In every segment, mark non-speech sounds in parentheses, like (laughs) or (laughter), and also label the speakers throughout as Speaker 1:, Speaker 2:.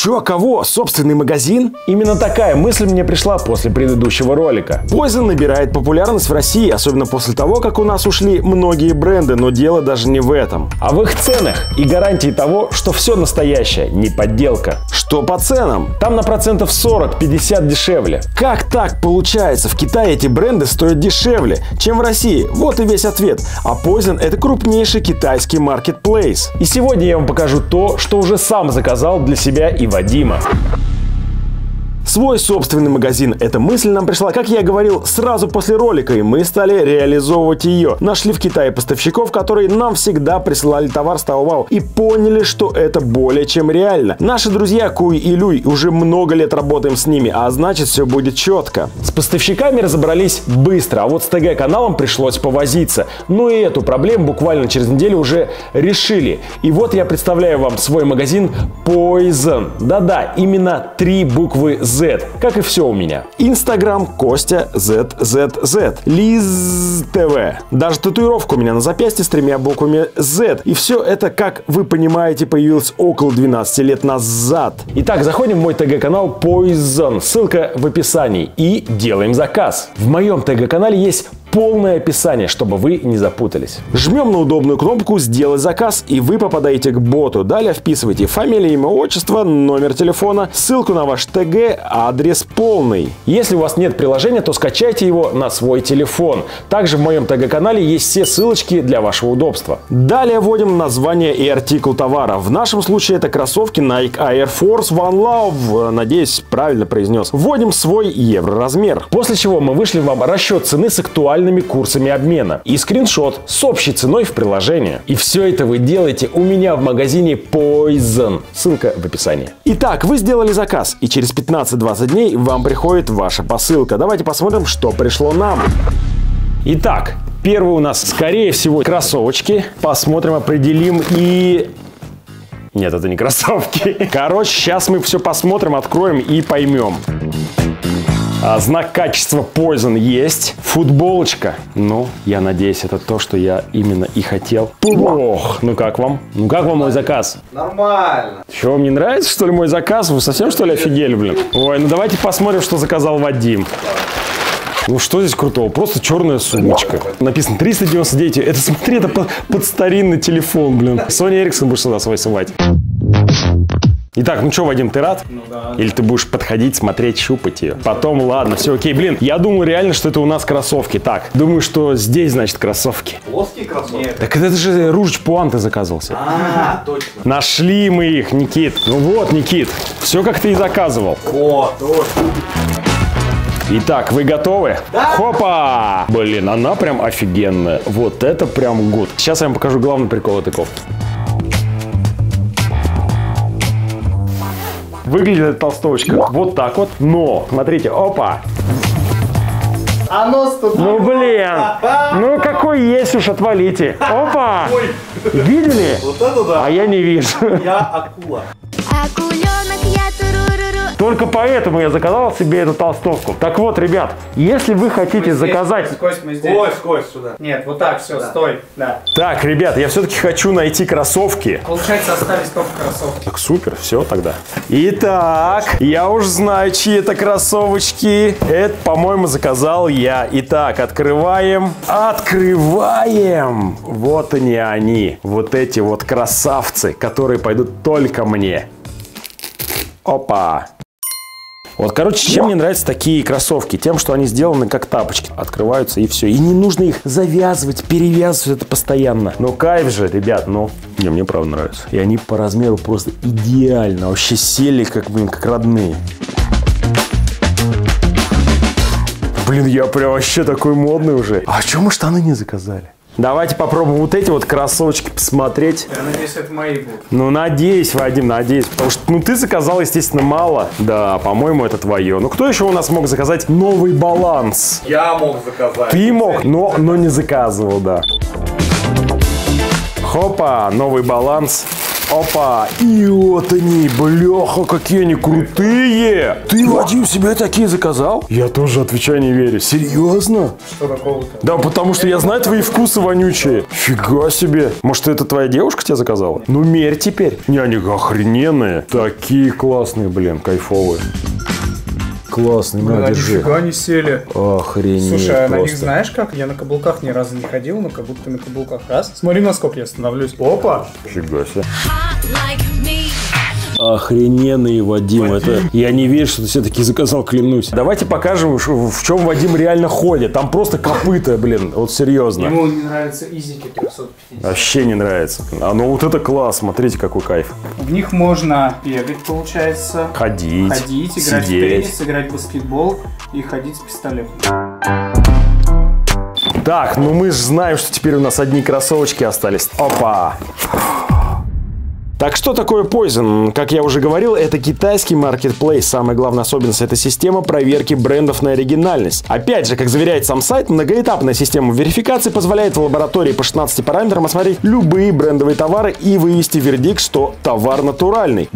Speaker 1: Чё, кого? Собственный магазин?
Speaker 2: Именно такая мысль мне пришла после предыдущего ролика.
Speaker 1: Poison набирает популярность в России, особенно после того, как у нас ушли многие бренды, но дело даже не в этом.
Speaker 2: А в их ценах и гарантии того, что все настоящее, не подделка.
Speaker 1: Что по ценам?
Speaker 2: Там на процентов 40-50 дешевле.
Speaker 1: Как так получается? В Китае эти бренды стоят дешевле, чем в России. Вот и весь ответ. А Poison это крупнейший китайский маркетплейс.
Speaker 2: И сегодня я вам покажу то, что уже сам заказал для себя и Вадима.
Speaker 1: Свой собственный магазин. Эта мысль нам пришла, как я говорил, сразу после ролика, и мы стали реализовывать ее. Нашли в Китае поставщиков, которые нам всегда присылали товар с Taobao и поняли, что это более чем реально. Наши друзья Куй и Люй уже много лет работаем с ними, а значит все будет четко.
Speaker 2: С поставщиками разобрались быстро, а вот с ТГ-каналом пришлось повозиться. Но и эту проблему буквально через неделю уже решили. И вот я представляю вам свой магазин Poison. Да-да, именно три буквы Z Z, как и все у меня.
Speaker 1: Инстаграм Костя ZZZ. Лиз ТВ. Даже татуировка у меня на запястье с тремя буквами Z. И все это, как вы понимаете, появилось около 12 лет назад.
Speaker 2: Итак, заходим в мой ТГ-канал Poison. Ссылка в описании. И делаем заказ. В моем ТГ-канале есть полное описание, чтобы вы не запутались.
Speaker 1: Жмем на удобную кнопку «Сделать заказ» и вы попадаете к боту. Далее вписывайте фамилия, имя, отчество, номер телефона, ссылку на ваш ТГ, адрес полный.
Speaker 2: Если у вас нет приложения, то скачайте его на свой телефон. Также в моем ТГ-канале есть все ссылочки для вашего удобства.
Speaker 1: Далее вводим название и артикул товара. В нашем случае это кроссовки Nike Air Force One Love. Надеюсь, правильно произнес. Вводим свой евроразмер.
Speaker 2: После чего мы вышлем вам расчет цены с актуальным актуальными курсами обмена и скриншот с общей ценой в приложении. И все это вы делаете у меня в магазине Poison. Ссылка в описании.
Speaker 1: Итак, вы сделали заказ, и через 15-20 дней вам приходит ваша посылка. Давайте посмотрим, что пришло нам.
Speaker 2: Итак, первый у нас, скорее всего, кроссовочки. Посмотрим, определим и нет, это не кроссовки. (laughs) Короче, сейчас мы все посмотрим, откроем и поймем. А, знак качества Poison есть. Футболочка. Ну, я надеюсь, это то, что я именно и хотел. Ох, ну как вам? Ну как вам мой заказ?
Speaker 3: Нормально.
Speaker 2: Что, вам не нравится, что ли, мой заказ? Вы совсем, что ли, офигели, блин? Ой, ну давайте посмотрим, что заказал Вадим. Ну что здесь крутого? Просто черная сумочка. Написано 399. Это смотри, это под, под старинный телефон, блин. Sony Ericsson будешь сюда свой сувать. Итак, ну что, Вадим, ты рад?
Speaker 3: Ну да.
Speaker 2: Или ты будешь подходить, смотреть, щупать ее? Потом, ладно, все окей. Блин, я думаю реально, что это у нас кроссовки. Так, думаю, что здесь, значит, кроссовки.
Speaker 3: Плоские кроссовки? Нет.
Speaker 2: Так это же Руж Пуан ты заказывался.
Speaker 3: А, точно.
Speaker 2: Нашли мы их, Никит. Ну вот, Никит, все как ты и заказывал.
Speaker 3: О, точно.
Speaker 2: Итак, вы готовы?
Speaker 3: Да.
Speaker 2: Хопа! Блин, она прям офигенная. Вот это прям гуд. Сейчас я вам покажу главный прикол этой кофты. Выглядит эта толстовочка вот так вот, но, смотрите, опа,
Speaker 3: а нос тут...
Speaker 2: ну блин, ну какой есть уж, отвалите. Опа, видели?
Speaker 3: вот это да.
Speaker 2: А я не вижу.
Speaker 3: Я акула.
Speaker 4: Акуленок я туруруру.
Speaker 2: Только поэтому я заказал себе эту толстовку. Так вот, ребят, если вы хотите заказать...
Speaker 5: Кость, мы здесь.
Speaker 3: Ой, сквозь сюда.
Speaker 5: Нет, вот так, все, стой. Да.
Speaker 2: Так, ребят, я все-таки хочу найти кроссовки.
Speaker 5: Получается, остались только кроссовки.
Speaker 2: Так супер, все тогда. Итак, я уж знаю, чьи это кроссовочки. Это, по-моему, заказал я. Итак, открываем. Открываем. Вот они они. Вот эти вот красавцы, которые пойдут только мне. Опа. Вот, короче, чем мне нравятся такие кроссовки? Тем, что они сделаны как тапочки. Открываются и все. И не нужно их завязывать, перевязывать это постоянно. Ну, кайф же, ребят, ну. Не, мне правда нравится. И они по размеру просто идеально. Вообще сели, как, блин, как родные. Блин, я прям вообще такой модный уже. А чем мы штаны не заказали? Давайте попробуем вот эти вот кроссовочки посмотреть.
Speaker 5: Я надеюсь, это мои будут.
Speaker 2: Ну, надеюсь, Вадим, надеюсь. Потому что, ну, ты заказал, естественно, мало. Да, по-моему, это твое. Ну, кто еще у нас мог заказать новый баланс?
Speaker 3: Я мог заказать.
Speaker 2: Ты мог, но, но не заказывал, да. Хопа, новый баланс. Опа. И вот они, бляха, какие они крутые. Ты, Вадим, себе такие заказал? Я тоже отвечаю, не верю. Серьезно?
Speaker 5: Что такого-то?
Speaker 2: Да, потому что я знаю твои вкусы вонючие. Фига себе. Может, это твоя девушка тебе заказала? Ну, мерь теперь. Не, они охрененные. Такие классные, блин, кайфовые. Классные, на,
Speaker 5: Они
Speaker 2: держи.
Speaker 5: нифига не сели.
Speaker 2: Охренеть
Speaker 5: Слушай, а на них знаешь как? Я на каблуках ни разу не ходил, но как будто на каблуках раз. Смотри, насколько я становлюсь. Опа!
Speaker 2: Фига себе. Охрененный Вадим. Это я не верю, что ты все-таки заказал, клянусь. Давайте покажем, в чем Вадим реально ходит. Там просто копыта, блин. Вот серьезно.
Speaker 5: Ему не нравятся изики 350.
Speaker 2: Вообще не нравится. А ну вот это класс, смотрите, какой кайф.
Speaker 5: В них можно бегать, получается.
Speaker 2: Ходить,
Speaker 5: Ходить, играть в теннис, играть в баскетбол и ходить с пистолетом.
Speaker 2: Так, ну мы же знаем, что теперь у нас одни кроссовочки остались. Опа!
Speaker 1: Так что такое Poison? Как я уже говорил, это китайский маркетплейс. Самая главная особенность этой системы – проверки брендов на оригинальность. Опять же, как заверяет сам сайт, многоэтапная система верификации позволяет в лаборатории по 16 параметрам осмотреть любые брендовые товары и вывести вердикт, что товар натуральный.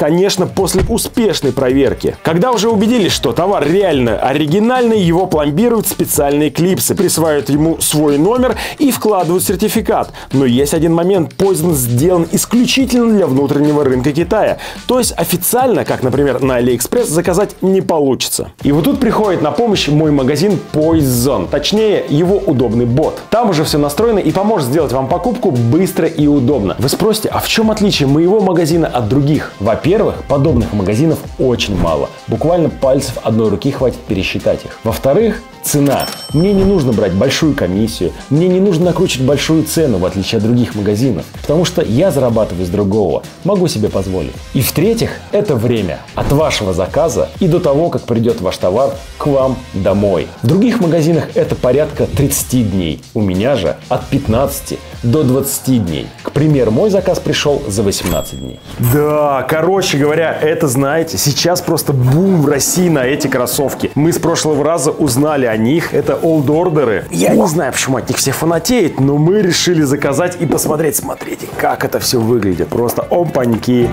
Speaker 1: Конечно, после успешной проверки. Когда уже убедились, что товар реально оригинальный, его пломбируют специальные клипсы, присваивают ему свой номер и вкладывают сертификат. Но есть один момент, Poison сделан исключительно для внутреннего рынка Китая. То есть официально, как, например, на AliExpress, заказать не получится. И вот тут приходит на помощь мой магазин Poison, точнее его удобный бот. Там уже все настроено и поможет сделать вам покупку быстро и удобно. Вы спросите, а в чем отличие моего магазина от других? Во-первых, подобных магазинов очень мало. Буквально пальцев одной руки хватит пересчитать их. Во-вторых, цена. Мне не нужно брать большую комиссию, мне не нужно накручивать большую цену, в отличие от других магазинов, потому что я зарабатываю с другого, могу себе позволить. И в-третьих, это время от вашего заказа и до того, как придет ваш товар к вам домой. В других магазинах это порядка 30 дней, у меня же от 15 до 20 дней. К примеру, мой заказ пришел за 18 дней.
Speaker 2: Да, короче говоря, это знаете, сейчас просто бум в России на эти кроссовки. Мы с прошлого раза узнали о них, это Old Order. Я не знаю, почему от них все фанатеют, но мы решили заказать и посмотреть. Смотрите, как это все выглядит. Просто опаньки.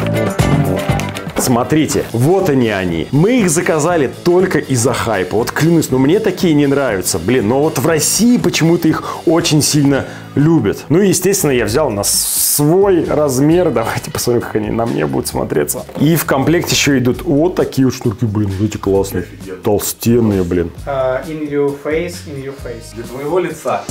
Speaker 2: Смотрите, вот они они. Мы их заказали только из-за хайпа. Вот клянусь, но мне такие не нравятся. Блин, но вот в России почему-то их очень сильно любят. Ну и, естественно, я взял на свой размер. Давайте посмотрим, как они на мне будут смотреться. И в комплекте еще идут вот такие вот шнурки, блин, вот эти классные. Толстенные, блин.
Speaker 5: А, in your face, in your face.
Speaker 3: Для твоего лица.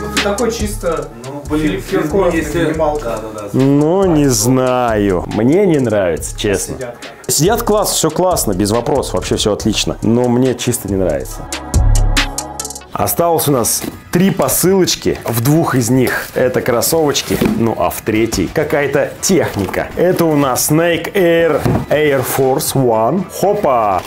Speaker 5: Ну, ты такой чисто
Speaker 3: Ну, блин,
Speaker 5: Филипп Киркоров
Speaker 3: если... Да, да, да.
Speaker 2: Ну, не знаю. Мне не нравится, честно.
Speaker 5: сидят.
Speaker 2: Сидят класс, все классно, без вопросов, вообще все отлично. Но мне чисто не нравится. Осталось у нас три посылочки. В двух из них это кроссовочки, ну а в третьей какая-то техника. Это у нас Snake Air Air Force One. Хопа!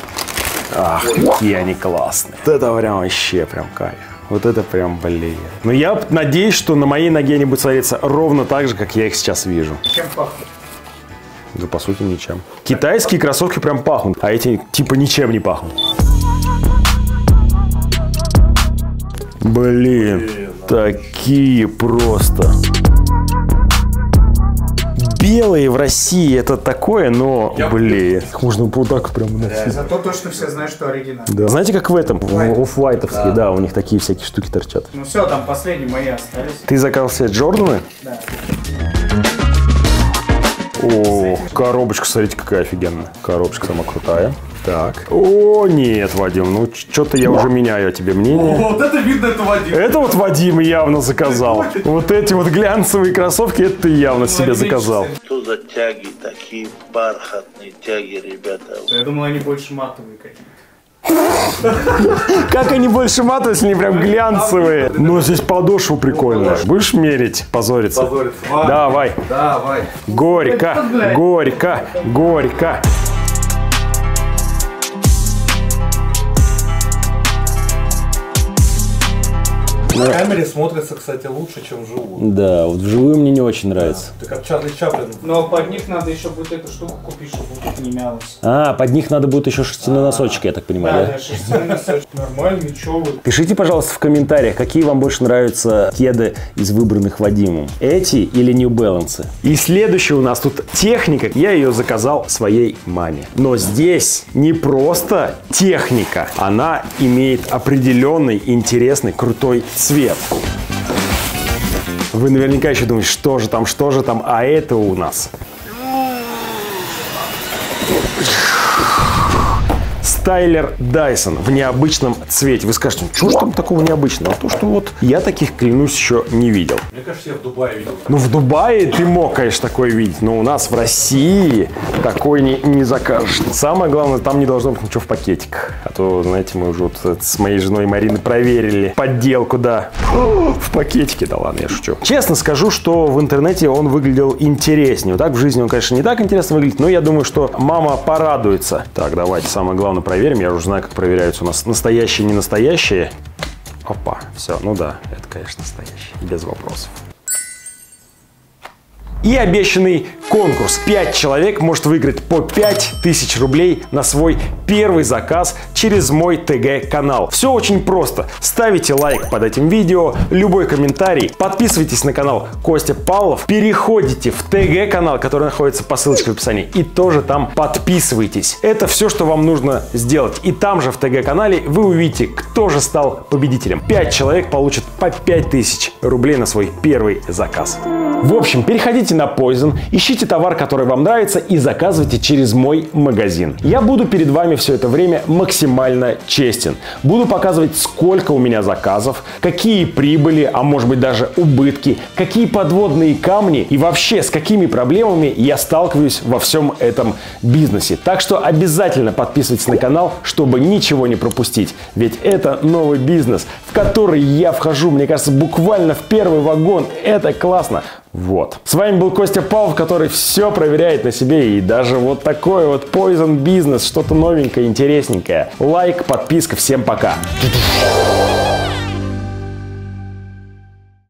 Speaker 2: Ах, какие они классные. Вот это прям вообще прям кайф. Вот это прям блин. Но я надеюсь, что на моей ноге они будут смотреться ровно так же, как я их сейчас вижу.
Speaker 5: Чем пахнет?
Speaker 2: Да по сути ничем. Китайские кроссовки прям пахнут, а эти типа ничем не пахнут. Блин, такие просто. Белые в России это такое, но, блин, их можно вот так прям носить.
Speaker 5: Зато точно все знают, что оригинал.
Speaker 2: Да. Знаете, как в этом, в оффвайтовские, да, у них такие всякие штуки торчат.
Speaker 5: Ну все, там последние мои остались.
Speaker 2: Ты заказал себе Джорданы?
Speaker 5: Да.
Speaker 2: О, коробочка, смотрите, какая офигенная. Коробочка сама крутая. Так. О, нет, Вадим, ну что-то я уже меняю о тебе мнение.
Speaker 3: Вот это видно, это Вадим.
Speaker 2: Это вот Вадим явно заказал. Вот эти вот глянцевые кроссовки, это ты явно себе заказал.
Speaker 6: Что за тяги, такие бархатные тяги, ребята.
Speaker 5: Я думал, они больше матовые какие-то.
Speaker 2: Как они больше матовые, если они прям глянцевые. Но здесь подошва прикольная. Будешь мерить, позориться?
Speaker 3: Позорится. Вадим.
Speaker 2: Давай.
Speaker 3: Давай.
Speaker 2: Горько, горько, горько.
Speaker 3: На камере смотрится, кстати, лучше, чем вживую.
Speaker 2: Да, вот вживую мне не очень нравится.
Speaker 3: Ты как Чарли Чаплин.
Speaker 5: Но под них надо еще будет эту штуку купить, чтобы тут не мялось.
Speaker 2: А, под них надо будет еще шерстяной носочек, я так понимаю,
Speaker 5: Да,
Speaker 2: да?
Speaker 5: да, шерстяной носочек. Нормально, ничего. вы.
Speaker 2: Пишите, пожалуйста, в комментариях, какие вам больше нравятся кеды из выбранных Вадимом. Эти или New Balance? И следующая у нас тут техника. Я ее заказал своей маме. Но здесь не просто техника. Она имеет определенный, интересный, крутой цвет. Вы наверняка еще думаете, что же там, что же там, а это у нас Стайлер Дайсон в необычном цвете. Вы скажете, что же там такого необычного? А то, что вот я таких, клянусь, еще не видел.
Speaker 3: Мне кажется, я в Дубае видел.
Speaker 2: Ну, в Дубае ты мог, конечно, такое видеть, но у нас в России такой не, не закажешь. Самое главное, там не должно быть ничего в пакетиках. А то, знаете, мы уже вот с моей женой Мариной проверили подделку, да. В пакетике, да ладно, я шучу. Честно скажу, что в интернете он выглядел интереснее. Вот так в жизни он, конечно, не так интересно выглядит, но я думаю, что мама порадуется. Так, давайте самое главное проверим. Я уже знаю, как проверяются у нас настоящие не настоящие. Опа, все, ну да, это, конечно, настоящий, без вопросов. И обещанный конкурс. 5 человек может выиграть по 5000 рублей на свой первый заказ через мой ТГ-канал. Все очень просто. Ставите лайк под этим видео, любой комментарий, подписывайтесь на канал Костя Павлов, переходите в ТГ-канал, который находится по ссылочке в описании, и тоже там подписывайтесь. Это все, что вам нужно сделать. И там же в ТГ-канале вы увидите, кто же стал победителем. 5 человек получат по 5000 рублей на свой первый заказ. В общем, переходите на Poison, ищите товар, который вам нравится и заказывайте через мой магазин. Я буду перед вами все это время максимально честен. Буду показывать, сколько у меня заказов, какие прибыли, а может быть даже убытки, какие подводные камни и вообще с какими проблемами я сталкиваюсь во всем этом бизнесе. Так что обязательно подписывайтесь на канал, чтобы ничего не пропустить. Ведь это новый бизнес, в который я вхожу, мне кажется, буквально в первый вагон. Это классно. Вот. С вами был Костя Павлов, который все проверяет на себе. И даже вот такой вот Poison бизнес, что-то новенькое, интересненькое. Лайк, подписка. Всем пока.